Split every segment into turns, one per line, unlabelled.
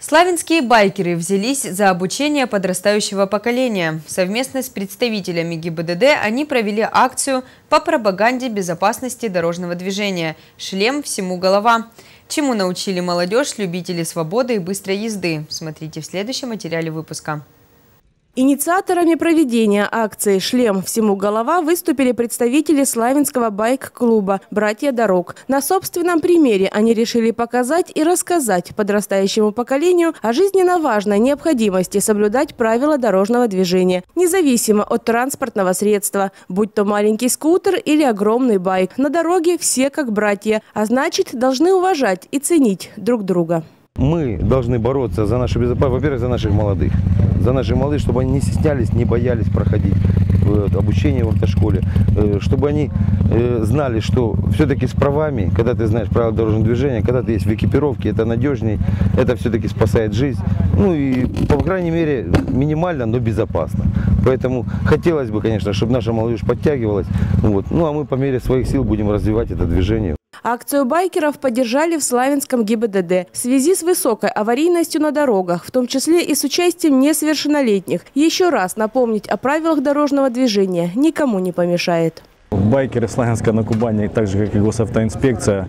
Славянские байкеры взялись за обучение подрастающего поколения. Совместно с представителями ГИБДД они провели акцию по пропаганде безопасности дорожного движения «Шлем всему голова». Чему научили молодежь, любители свободы и быстрой езды? Смотрите в следующем материале выпуска.
Инициаторами проведения акции «Шлем всему голова» выступили представители Славянского байк-клуба «Братья дорог». На собственном примере они решили показать и рассказать подрастающему поколению о жизненно важной необходимости соблюдать правила дорожного движения, независимо от транспортного средства, будь то маленький скутер или огромный байк. На дороге все как братья, а значит, должны уважать и ценить друг друга.
Мы должны бороться за нашу безопасность, во-первых, за наших молодых за наши молодые, чтобы они не стеснялись, не боялись проходить обучение в автошколе, э, чтобы они э, знали, что все-таки с правами, когда ты знаешь правила дорожного движения, когда ты есть в экипировке, это надежней, это все-таки спасает жизнь. Ну и, по крайней мере, минимально, но безопасно. Поэтому хотелось бы, конечно, чтобы наша молодежь подтягивалась. Вот. Ну а мы по мере своих сил будем развивать это движение.
Акцию байкеров поддержали в Славянском ГИБДД в связи с высокой аварийностью на дорогах, в том числе и с участием несовершеннолетних. Еще раз напомнить о правилах дорожного движения никому не помешает.
Байкеры Славянска на Кубани, так же как и госавтоинспекция,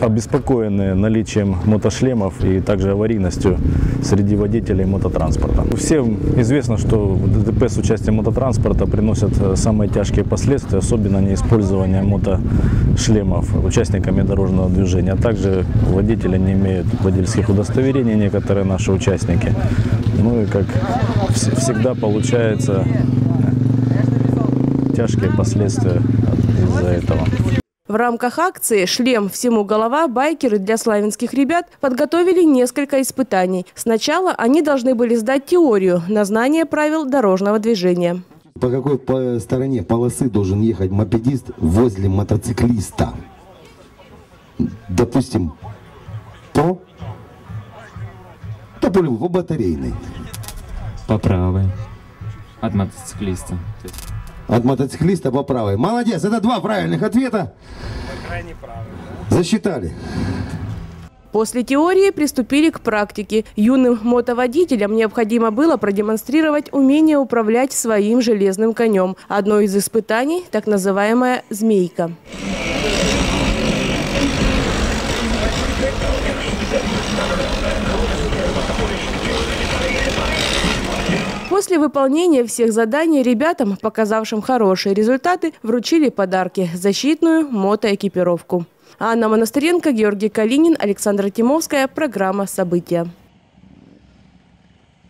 обеспокоены наличием мотошлемов и также аварийностью среди водителей мототранспорта. Всем известно, что ДТП с участием мототранспорта приносят самые тяжкие последствия, особенно неиспользование мотошлемов участниками дорожного движения. А также водители не имеют водительских удостоверений, некоторые наши участники. Ну и как всегда получается тяжкие последствия из-за этого.
В рамках акции «Шлем всему голова» байкеры для славянских ребят подготовили несколько испытаний. Сначала они должны были сдать теорию на знание правил дорожного движения.
По какой по стороне полосы должен ехать мопедист возле мотоциклиста? Допустим, по, по, по батарейной.
По правой. От мотоциклиста.
От мотоциклиста по правой. Молодец, это два правильных ответа. По крайней правой. Засчитали.
После теории приступили к практике. Юным мотоводителям необходимо было продемонстрировать умение управлять своим железным конем. Одно из испытаний – так называемая «змейка». После выполнения всех заданий ребятам, показавшим хорошие результаты, вручили подарки – защитную мотоэкипировку. Анна Монастыренко, Георгий Калинин, Александра Тимовская. Программа «События».